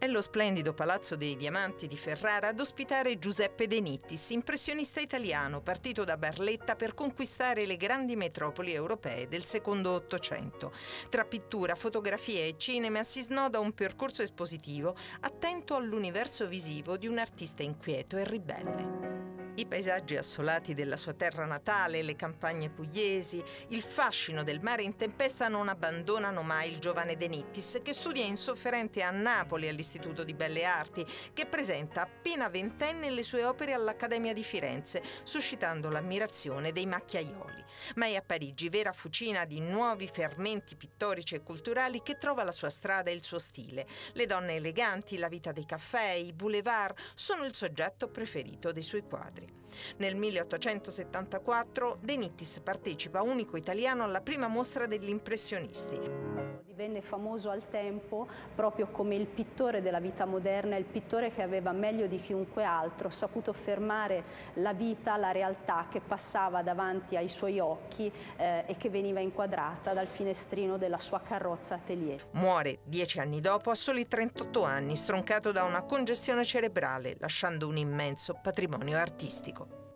È lo splendido Palazzo dei Diamanti di Ferrara ad ospitare Giuseppe De Nittis, impressionista italiano partito da Barletta per conquistare le grandi metropoli europee del secondo Ottocento. Tra pittura, fotografia e cinema si snoda un percorso espositivo attento all'universo visivo di un artista inquieto e ribelle. I paesaggi assolati della sua terra natale, le campagne pugliesi, il fascino del mare in tempesta non abbandonano mai il giovane De Nittis, che studia insofferente a Napoli all'Istituto di Belle Arti, che presenta appena ventenne le sue opere all'Accademia di Firenze, suscitando l'ammirazione dei macchiaioli. Ma è a Parigi, vera fucina di nuovi fermenti pittorici e culturali, che trova la sua strada e il suo stile. Le donne eleganti, la vita dei caffè, i boulevard sono il soggetto preferito dei suoi quadri. Nel 1874 De Nittis partecipa unico italiano alla prima mostra degli impressionisti. Divenne famoso al tempo proprio come il pittore della vita moderna, il pittore che aveva meglio di chiunque altro saputo fermare la vita, la realtà che passava davanti ai suoi occhi eh, e che veniva inquadrata dal finestrino della sua carrozza atelier. Muore dieci anni dopo a soli 38 anni, stroncato da una congestione cerebrale, lasciando un immenso patrimonio artistico.